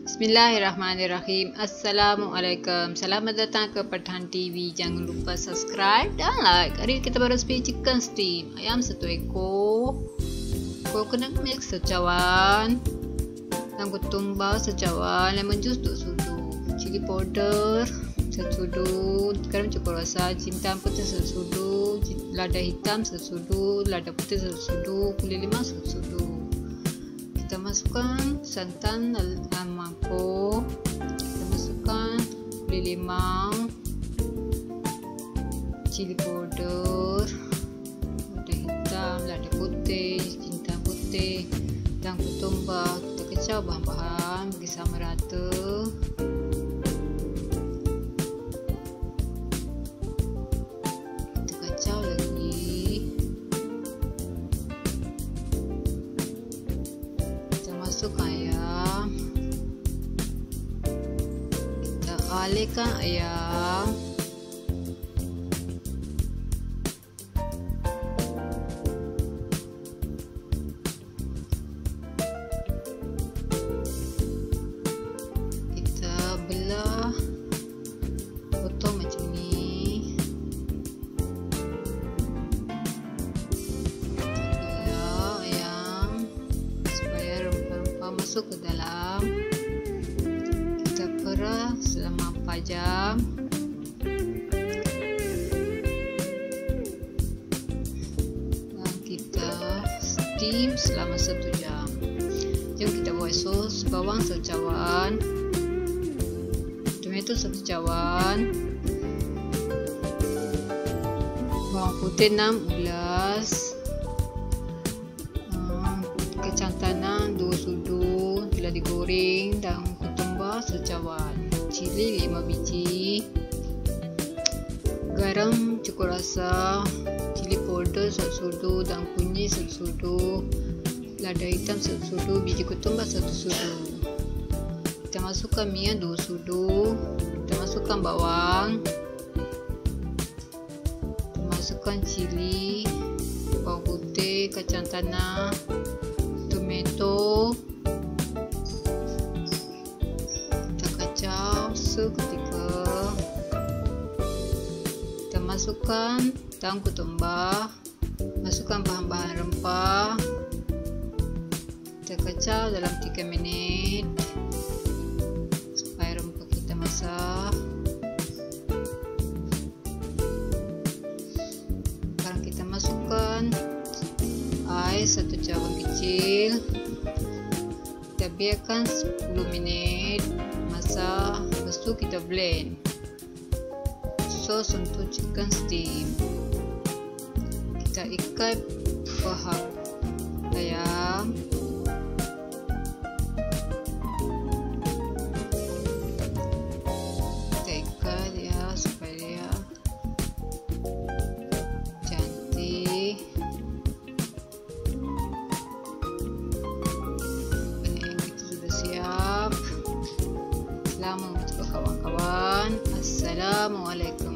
Bismillahirrahmanirrahim. Assalamualaikum. Selamat datang ke Pertahan TV. Jangan lupa subscribe dan like. Hari ini kita baru resipi chicken steam. Ayam satu ekor. Coconut milk secawan. Dan ketumbar secawan. Lemon juice dua sudu. Chili powder satu sudu. Garam cukup rasa. Cinta putih satu sudu. Lada hitam satu sudu. Lada putih satu sudu. Kulit limau satu sudu kita masukkan santan dalam mangkuk kita masukkan kulit limau cili powder lada hitam, lada putih, jintan putih dan ketumbar. Kita kecau bahan-bahan bagi sama rata masuk ayam kita alihkan ayam jam dan kita steam selama 1 jam. Jom kita buat sos bawang secawan tomato satu cawan. Bawang putih 6 ulas. Kacang tanah dua sudu telah digoreng dan ketumbar secawan cili lima biji. Garam cukup rasa cili powder satu sudu dan kunyit satu sudu lada hitam satu sudu biji ketumbar satu sudu. Kita masukkan minyak dua sudu. Kita masukkan bawang. Kita masukkan cili bawang putih kacang tanah kacau seketika kita masukkan daun ketumbar masukkan bahan-bahan rempah kita kacau dalam 3 minit supaya rempah kita masak. Sekarang kita masukkan air satu cawan kecil biarkan 10 minit masak lepas tu kita blend. Sos untuk chicken steam. Kita ikat paha Menjumpa kawan-kawan. Assalamualaikum.